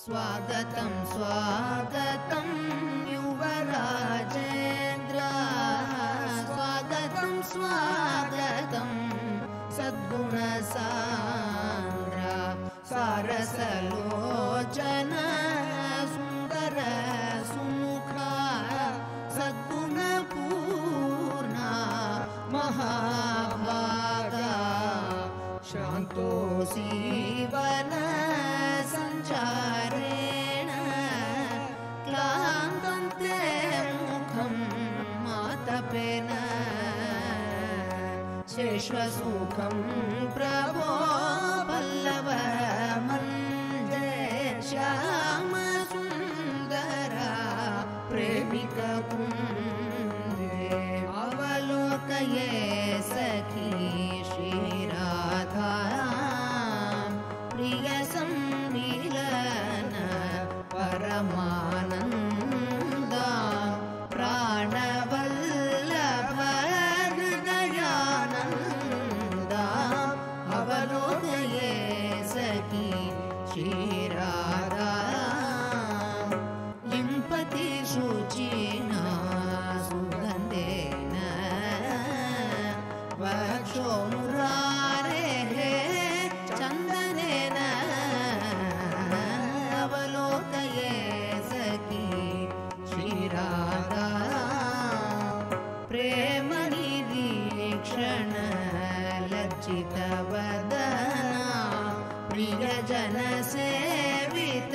स्वागतं स्वागतं युवराजेन्द्र। स्वागतं स्वागतं सद्गुणसार सारसलोचन सुन्दर सुखा सद्गुणपूना महावारा शान्तोषिवन सञ्चार विश्वसुखं प्रभो वल्लभमन् देशमगरा प्रेमिकु जनसेवित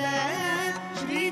सेवि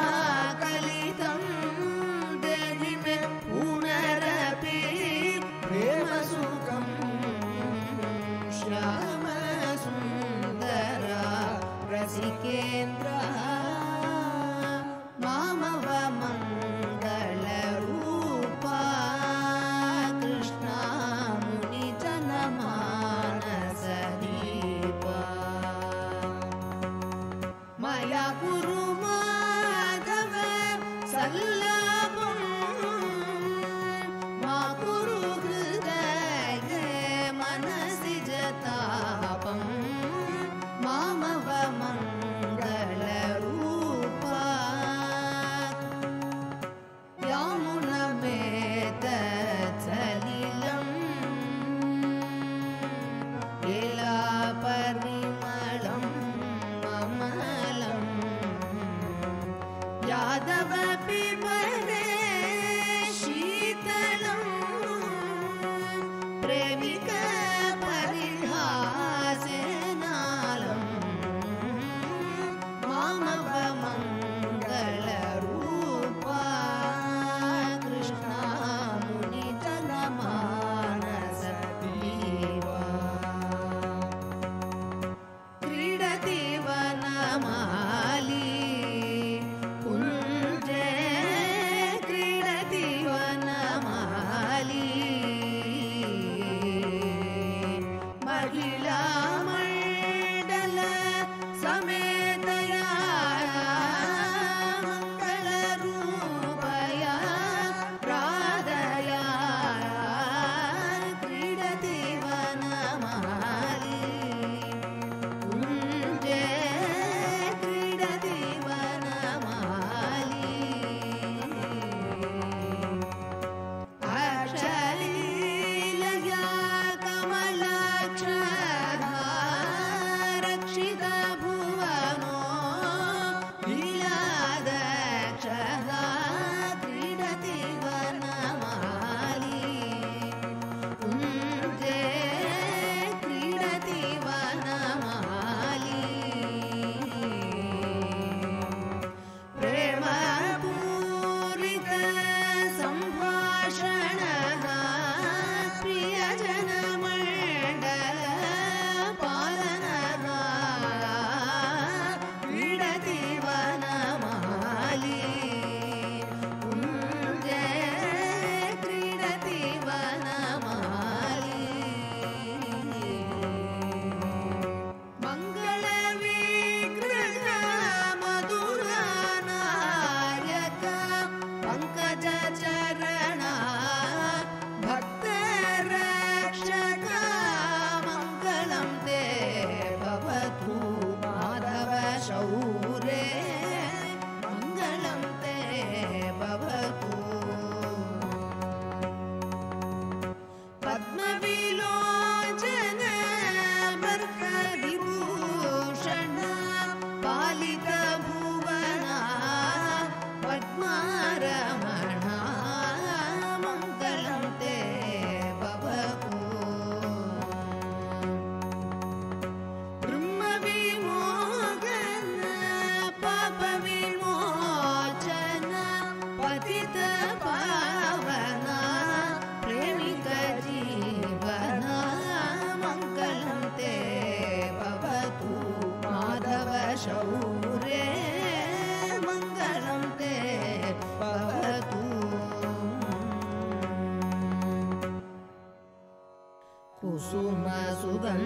कुसुमसुगन्धे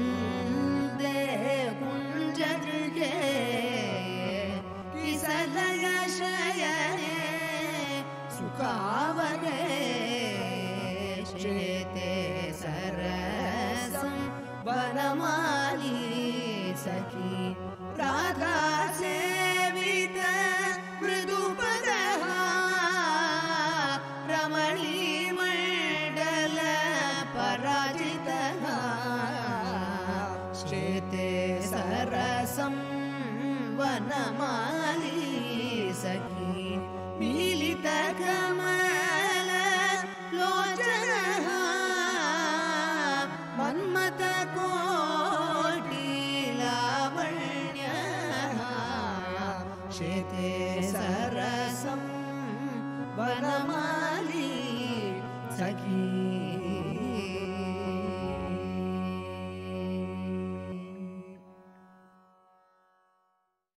कुञ्जदृगे किसलयशये के सदयशय सरसं वनमाली सखी। वनमाली सखी मिलितकमल लोचनः मन्मथकोटिलावण्यः शेते सरसं वनमाली सखी